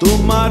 তোমার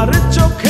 তোমার চোখে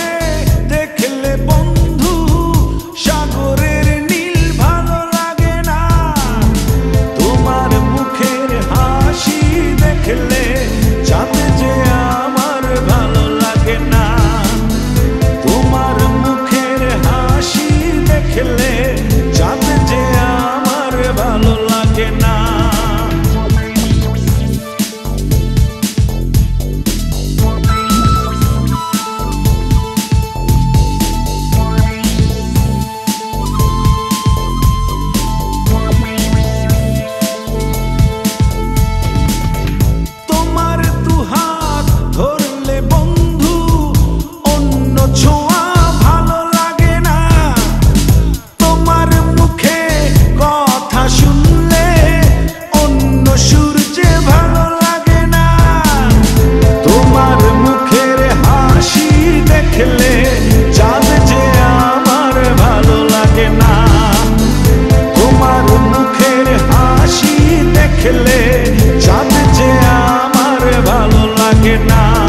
ভালো লাগে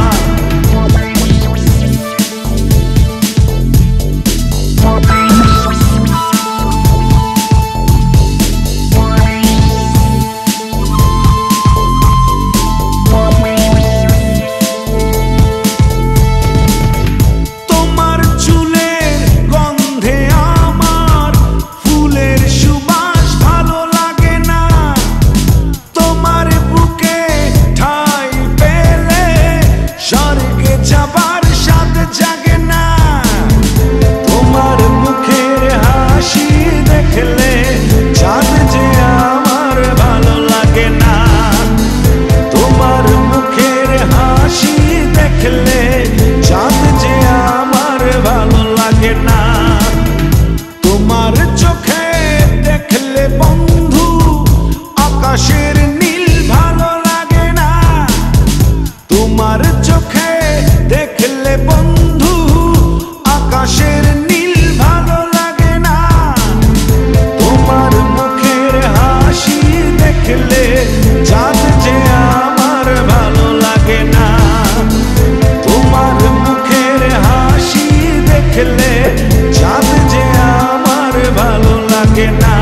তোমার চোখে দেখলে বন্ধু, আকাশের নীল ভালো লাগে না। তোমার মুখের হাসি দেখলে চাঁদ যে আমার ভালো লাগে না। তোমার মুখের হাসি দেখলে চাঁদ যে আমার ভালো লাগে না।